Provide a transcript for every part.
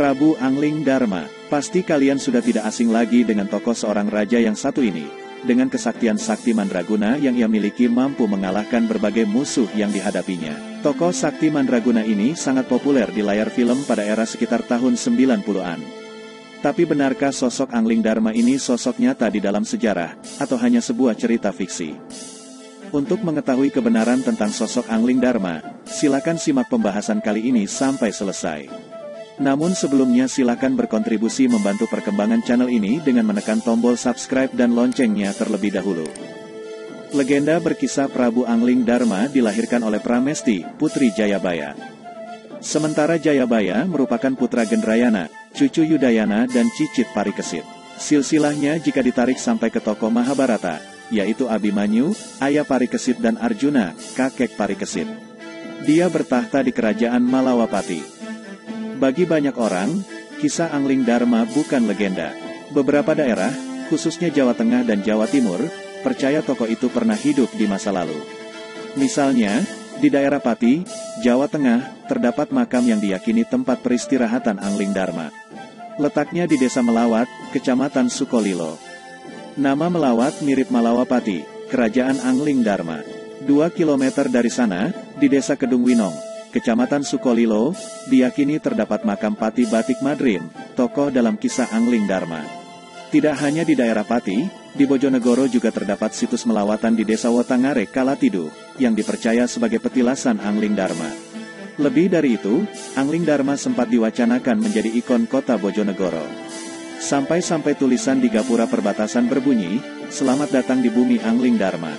Prabu Angling Dharma, pasti kalian sudah tidak asing lagi dengan tokoh seorang raja yang satu ini. Dengan kesaktian sakti mandraguna yang ia miliki mampu mengalahkan berbagai musuh yang dihadapinya. Tokoh sakti mandraguna ini sangat populer di layar film pada era sekitar tahun 90-an. Tapi benarkah sosok Angling Dharma ini sosok nyata di dalam sejarah, atau hanya sebuah cerita fiksi? Untuk mengetahui kebenaran tentang sosok Angling Dharma, silakan simak pembahasan kali ini sampai selesai. Namun sebelumnya silakan berkontribusi membantu perkembangan channel ini dengan menekan tombol subscribe dan loncengnya terlebih dahulu. Legenda berkisah Prabu Angling Dharma dilahirkan oleh Pramesti, Putri Jayabaya. Sementara Jayabaya merupakan putra Gendrayana, cucu Yudayana dan cicit Parikesit. Silsilahnya jika ditarik sampai ke tokoh Mahabharata, yaitu Abimanyu, ayah Parikesit dan Arjuna, kakek Parikesit. Dia bertahta di kerajaan Malawapati. Bagi banyak orang, kisah Angling Dharma bukan legenda. Beberapa daerah, khususnya Jawa Tengah dan Jawa Timur, percaya tokoh itu pernah hidup di masa lalu. Misalnya, di daerah Pati, Jawa Tengah, terdapat makam yang diyakini tempat peristirahatan Angling Dharma. Letaknya di Desa Melawat, Kecamatan Sukolilo. Nama Melawat mirip Malawapati, Kerajaan Angling Dharma. Dua kilometer dari sana, di Desa Kedung Winong, Kecamatan Sukolilo, diyakini terdapat makam Pati Batik Madrim, tokoh dalam kisah Angling Dharma. Tidak hanya di daerah Pati, di Bojonegoro juga terdapat situs melawatan di desa Wotangare Kalatidu, yang dipercaya sebagai petilasan Angling Dharma. Lebih dari itu, Angling Dharma sempat diwacanakan menjadi ikon kota Bojonegoro. Sampai-sampai tulisan di gapura perbatasan berbunyi, Selamat datang di bumi Angling Dharma.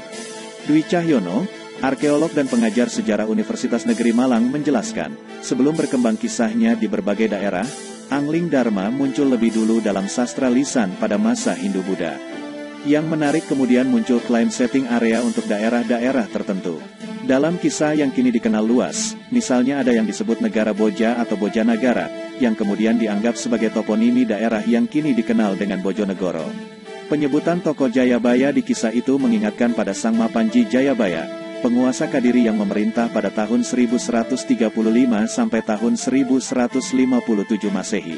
Dwi Cahyono, Arkeolog dan pengajar sejarah Universitas Negeri Malang menjelaskan, sebelum berkembang kisahnya di berbagai daerah, Angling Dharma muncul lebih dulu dalam sastra lisan pada masa Hindu-Buddha. Yang menarik kemudian muncul klaim setting area untuk daerah-daerah tertentu. Dalam kisah yang kini dikenal luas, misalnya ada yang disebut negara Boja atau Bojanagara, yang kemudian dianggap sebagai toponimi daerah yang kini dikenal dengan Bojonegoro. Penyebutan tokoh Jayabaya di kisah itu mengingatkan pada Sang Mapanji Jayabaya, penguasa Kadiri yang memerintah pada tahun 1135 sampai tahun 1157 Masehi.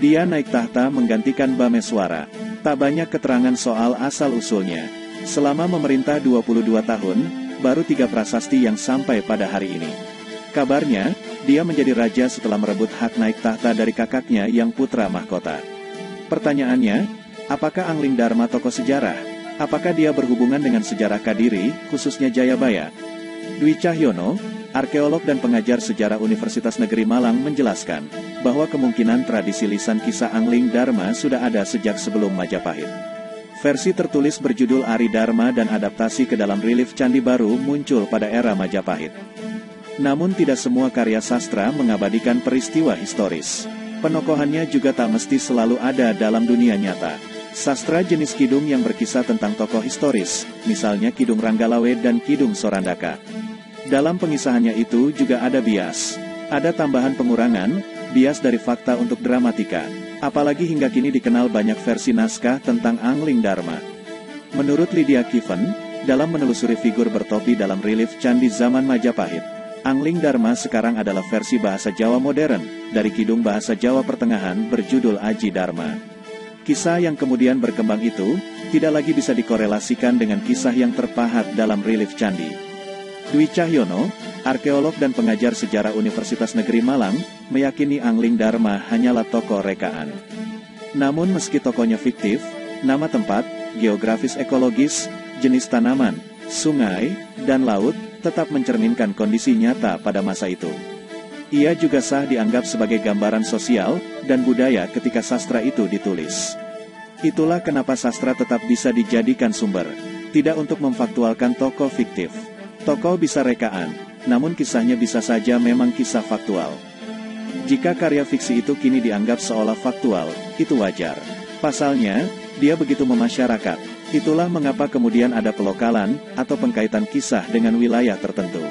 Dia naik tahta menggantikan Bameswara. Tak banyak keterangan soal asal-usulnya. Selama memerintah 22 tahun, baru tiga prasasti yang sampai pada hari ini. Kabarnya, dia menjadi raja setelah merebut hak naik tahta dari kakaknya yang putra mahkota. Pertanyaannya, apakah Angling Dharma tokoh sejarah? Apakah dia berhubungan dengan sejarah Kadiri, khususnya Jayabaya? Dwi Cahyono, arkeolog dan pengajar sejarah Universitas Negeri Malang menjelaskan bahwa kemungkinan tradisi lisan kisah Angling Dharma sudah ada sejak sebelum Majapahit. Versi tertulis berjudul Ari Dharma dan adaptasi ke dalam relief Candi Baru muncul pada era Majapahit. Namun tidak semua karya sastra mengabadikan peristiwa historis. Penokohannya juga tak mesti selalu ada dalam dunia nyata. Sastra jenis kidung yang berkisah tentang tokoh historis, misalnya Kidung Ranggalawe dan Kidung Sorandaka. Dalam pengisahannya itu juga ada bias. Ada tambahan pengurangan, bias dari fakta untuk dramatika. Apalagi hingga kini dikenal banyak versi naskah tentang Angling Dharma. Menurut Lydia Kiven, dalam menelusuri figur bertopi dalam relief candi zaman Majapahit, Angling Dharma sekarang adalah versi bahasa Jawa modern dari Kidung Bahasa Jawa Pertengahan berjudul Aji Dharma. Kisah yang kemudian berkembang itu, tidak lagi bisa dikorelasikan dengan kisah yang terpahat dalam relief candi. Dwi Cahyono, arkeolog dan pengajar sejarah Universitas Negeri Malang, meyakini Angling Dharma hanyalah tokoh rekaan. Namun meski tokohnya fiktif, nama tempat, geografis ekologis, jenis tanaman, sungai, dan laut tetap mencerminkan kondisi nyata pada masa itu. Ia juga sah dianggap sebagai gambaran sosial dan budaya ketika sastra itu ditulis. Itulah kenapa sastra tetap bisa dijadikan sumber, tidak untuk memfaktualkan tokoh fiktif. Tokoh bisa rekaan, namun kisahnya bisa saja memang kisah faktual. Jika karya fiksi itu kini dianggap seolah faktual, itu wajar. Pasalnya, dia begitu memasyarakat. Itulah mengapa kemudian ada pelokalan atau pengkaitan kisah dengan wilayah tertentu.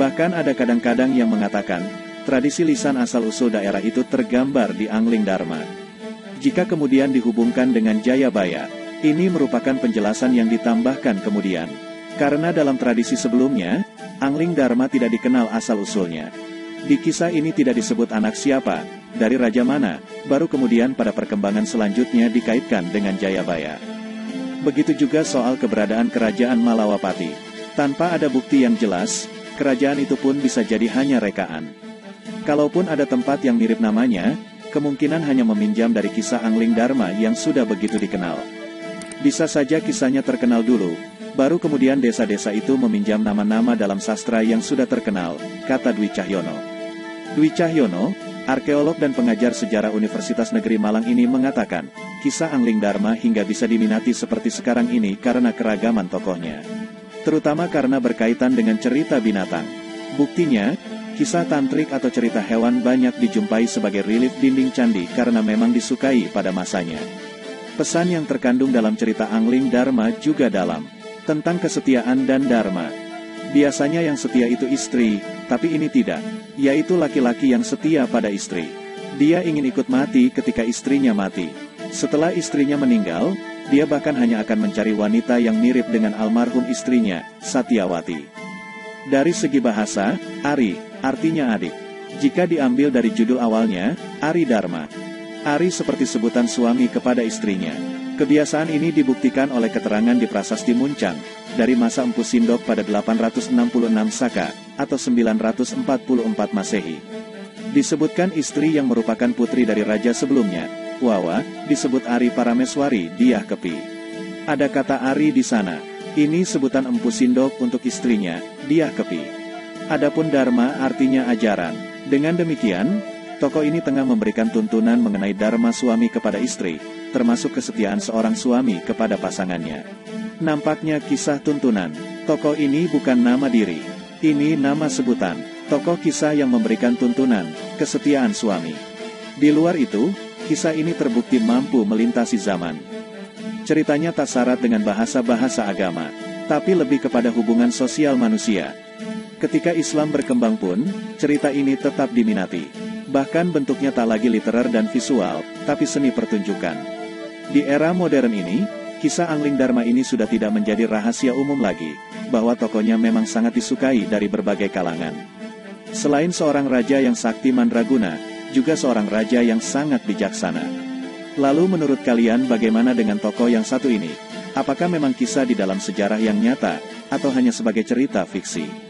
Bahkan ada kadang-kadang yang mengatakan, tradisi lisan asal-usul daerah itu tergambar di Angling Dharma. Jika kemudian dihubungkan dengan Jayabaya, ini merupakan penjelasan yang ditambahkan kemudian. Karena dalam tradisi sebelumnya, Angling Dharma tidak dikenal asal-usulnya. Di kisah ini tidak disebut anak siapa, dari raja mana, baru kemudian pada perkembangan selanjutnya dikaitkan dengan Jayabaya. Begitu juga soal keberadaan kerajaan Malawapati. Tanpa ada bukti yang jelas, kerajaan itu pun bisa jadi hanya rekaan. Kalaupun ada tempat yang mirip namanya, kemungkinan hanya meminjam dari kisah Angling Dharma yang sudah begitu dikenal. Bisa saja kisahnya terkenal dulu, baru kemudian desa-desa itu meminjam nama-nama dalam sastra yang sudah terkenal, kata Dwi Cahyono. Dwi Cahyono, arkeolog dan pengajar sejarah Universitas Negeri Malang ini mengatakan, kisah Angling Dharma hingga bisa diminati seperti sekarang ini karena keragaman tokohnya. Terutama karena berkaitan dengan cerita binatang. Buktinya, kisah tantrik atau cerita hewan banyak dijumpai sebagai relief dinding candi karena memang disukai pada masanya. Pesan yang terkandung dalam cerita Angling Dharma juga dalam tentang kesetiaan dan dharma. Biasanya yang setia itu istri, tapi ini tidak, yaitu laki-laki yang setia pada istri. Dia ingin ikut mati ketika istrinya mati. Setelah istrinya meninggal, dia bahkan hanya akan mencari wanita yang mirip dengan almarhum istrinya, Satyawati. Dari segi bahasa, Ari, artinya adik. Jika diambil dari judul awalnya, Ari Dharma. Ari seperti sebutan suami kepada istrinya. Kebiasaan ini dibuktikan oleh keterangan di Prasasti Muncang, dari masa Empu Sindok pada 866 Saka, atau 944 Masehi. Disebutkan istri yang merupakan putri dari raja sebelumnya, Wawa, disebut Ari Parameswari, Diah Kepi. Ada kata Ari di sana, ini sebutan Empu Sindok untuk istrinya, Diah Kepi. Adapun Dharma artinya ajaran. Dengan demikian, tokoh ini tengah memberikan tuntunan mengenai Dharma suami kepada istri, termasuk kesetiaan seorang suami kepada pasangannya. Nampaknya kisah tuntunan, tokoh ini bukan nama diri, ini nama sebutan, tokoh kisah yang memberikan tuntunan, kesetiaan suami. Di luar itu, kisah ini terbukti mampu melintasi zaman. Ceritanya tak syarat dengan bahasa-bahasa agama, tapi lebih kepada hubungan sosial manusia. Ketika Islam berkembang pun, cerita ini tetap diminati. Bahkan bentuknya tak lagi literer dan visual, tapi seni pertunjukan. Di era modern ini, kisah Angling Dharma ini sudah tidak menjadi rahasia umum lagi, bahwa tokonya memang sangat disukai dari berbagai kalangan. Selain seorang raja yang sakti mandraguna, juga seorang raja yang sangat bijaksana. Lalu menurut kalian bagaimana dengan tokoh yang satu ini? Apakah memang kisah di dalam sejarah yang nyata, atau hanya sebagai cerita fiksi?